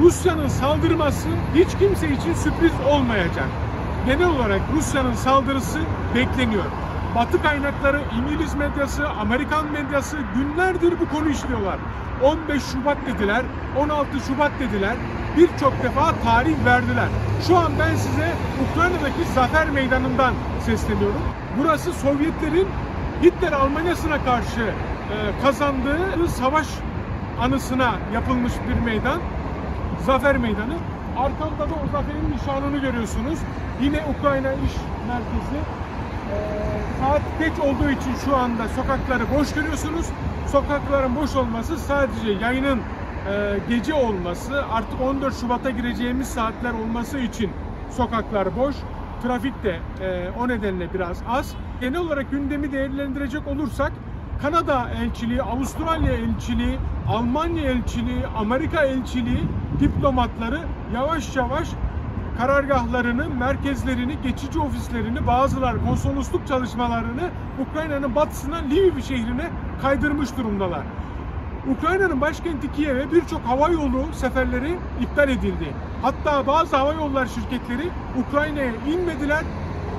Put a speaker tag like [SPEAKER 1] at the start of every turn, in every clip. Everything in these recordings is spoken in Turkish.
[SPEAKER 1] Rusya'nın saldırması hiç kimse için sürpriz olmayacak. Genel olarak Rusya'nın saldırısı bekleniyor. Batı kaynakları, İngiliz medyası, Amerikan medyası günlerdir bu konu işliyorlar. 15 Şubat dediler, 16 Şubat dediler. Birçok defa tarih verdiler. Şu an ben size Ukrayna'daki Zafer Meydanı'ndan sesleniyorum. Burası Sovyetlerin Hitler Almanya'sına karşı e, kazandığı savaş anısına yapılmış bir meydan. Zafer Meydanı. Arkamda da o zaferin nişanını görüyorsunuz. Yine Ukrayna İş Merkezi. Ee, saat geç olduğu için şu anda sokakları boş görüyorsunuz. Sokakların boş olması sadece yayının e, gece olması, artık 14 Şubat'a gireceğimiz saatler olması için sokaklar boş. Trafik de e, o nedenle biraz az. Genel olarak gündemi değerlendirecek olursak Kanada elçiliği, Avustralya elçiliği, Almanya elçiliği, Amerika elçiliği diplomatları yavaş yavaş karargahlarını, merkezlerini, geçici ofislerini, bazılar konsolosluk çalışmalarını Ukrayna'nın batısına Lviv şehrine kaydırmış durumdalar. Ukrayna'nın başkenti Kiev'e birçok hava yolu seferleri iptal edildi. Hatta bazı hava yollar şirketleri Ukrayna'ya inmediler,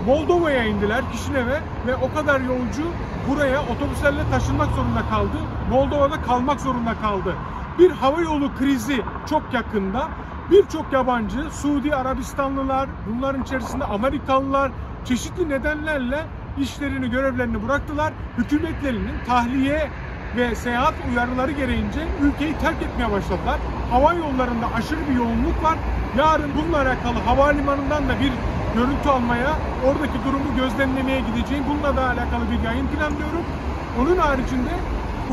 [SPEAKER 1] Moldova'ya indiler, Kişinev'e ve o kadar yolcu buraya otobüslerle taşınmak zorunda kaldı. Moldova'da kalmak zorunda kaldı. Bir hava yolu krizi çok yakında. Birçok yabancı, Suudi Arabistanlılar, bunların içerisinde Amerikalılar çeşitli nedenlerle işlerini, görevlerini bıraktılar. Hükümetlerinin tahliye ve seyahat uyarıları gereğince ülkeyi terk etmeye başladılar. Hava yollarında aşırı bir yoğunluk var. Yarın bununla alakalı havalimanından da bir görüntü almaya, oradaki durumu gözlemlemeye gideceğim. Bununla da alakalı bir yayın planlıyorum. Onun haricinde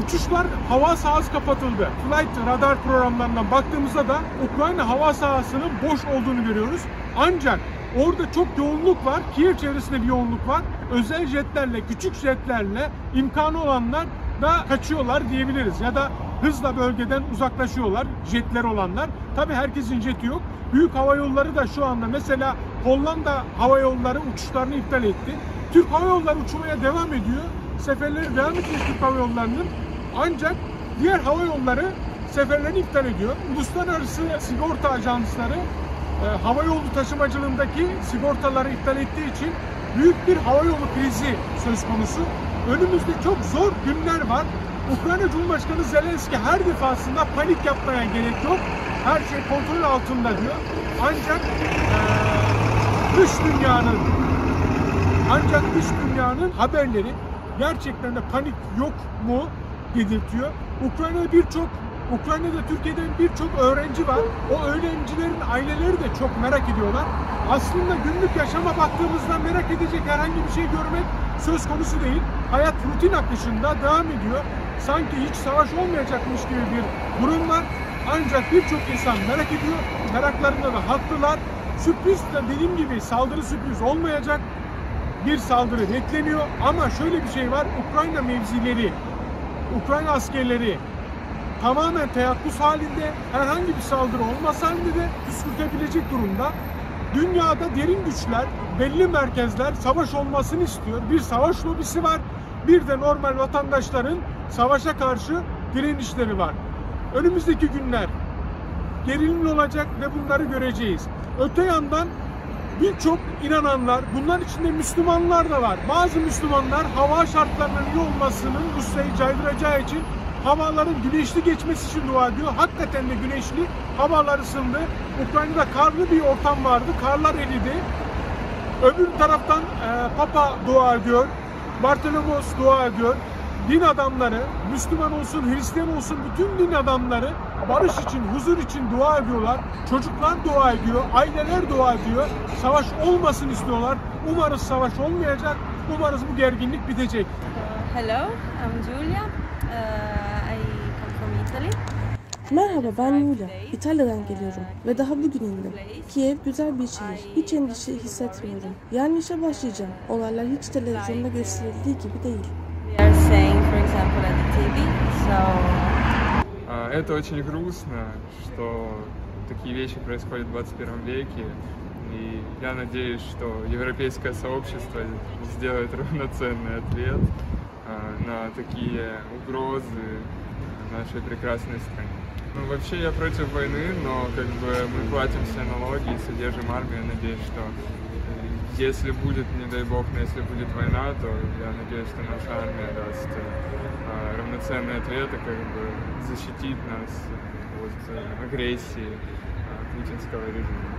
[SPEAKER 1] uçuşlar hava sahası kapatıldı. Flight radar programlarından baktığımızda da Ukrayna hava sahasının boş olduğunu görüyoruz. Ancak orada çok yoğunluk var. Kiev çevresinde bir yoğunluk var. Özel jetlerle, küçük jetlerle imkanı olanlar da kaçıyorlar diyebiliriz. Ya da hızla bölgeden uzaklaşıyorlar jetler olanlar. Tabi herkesin jeti yok. Büyük hava yolları da şu anda mesela Hollanda hava yolları uçuşlarını iptal etti. Türk hava yolları uçmaya devam ediyor. Seferleri devam ediyor Türk hava yollarının. Ancak diğer hava yolları seferlerini iptal ediyor. Uluslararası sigorta ajansları e, hava yolu taşımacılığındaki sigortaları iptal ettiği için büyük bir hava yolu krizi söz konusu. Önümüzde çok zor günler var. Ukrayna Cumhurbaşkanı Zelenski her defasında panik yapmaya gerek yok. Her şey kontrol altında diyor. Ancak e, dış dünyanın ancak dış dünyanın haberleri gerçekten de panik yok mu dedirtiyor. Ukrayna'da birçok Ukrayna'da Türkiye'den birçok öğrenci var. O öğrencilerin aileleri de çok merak ediyorlar. Aslında günlük yaşama baktığımızda merak edecek herhangi bir şey görmek söz konusu değil. Hayat rutin akışında devam ediyor. Sanki hiç savaş olmayacakmış gibi bir durum var. Ancak birçok insan merak ediyor. Meraklarında da haklılar. Sürpriz de dediğim gibi saldırı sürpriz olmayacak. Bir saldırı bekleniyor ama şöyle bir şey var. Ukrayna mevzileri, Ukrayna askerleri tamamen teyakkuz halinde herhangi bir saldırı olmasa halinde de püskürtebilecek durumda. Dünyada derin güçler, belli merkezler savaş olmasını istiyor. Bir savaş lobisi var. Bir de normal vatandaşların savaşa karşı direnişleri var. Önümüzdeki günler gerilimli olacak ve bunları göreceğiz. Öte yandan birçok inananlar, bunlar içinde Müslümanlar da var. Bazı Müslümanlar hava şartlarının iyi olmasının Rusya'yı caydıracağı için havaların güneşli geçmesi için dua ediyor. Hakikaten de güneşli. Havalar ısındı. Ukrayna'da karlı bir ortam vardı. Karlar eridi. Öbür taraftan e, Papa dua ediyor. Bartolomos dua ediyor. Din adamları, Müslüman olsun, Hristiyan olsun bütün din adamları barış için, huzur için dua ediyorlar. Çocuklar dua ediyor, aileler dua ediyor. Savaş olmasın istiyorlar. Umarız savaş olmayacak. Umarız bu gerginlik bitecek.
[SPEAKER 2] Hello, I'm Julia. Uh, I come from Italy.
[SPEAKER 3] Merhaba ben Yulia. İtalya'dan geliyorum ve daha bugün indim. Kiev güzel bir şehir. Hiç endişe hissetmiyorum. Yarın işe başlayacağım. Olaylar hiç televizyonda gösterildiği gibi değil.
[SPEAKER 2] Saying, for example, at the TV. So
[SPEAKER 4] А, Это очень грустно, что такие вещи происходят в 21 веке. И я надеюсь, что европейское сообщество сделает равноценный ответ а, на такие угрозы нашей прекрасной стране. Ну, вообще я против войны, но как бы мы платим все налоги и содержим армию. Надеюсь, что если будет, не дай бог, но если будет война, то я надеюсь, что наша армия даст э, а, равноценный ответ и как бы защитит нас от э, агрессии э, путинского режима.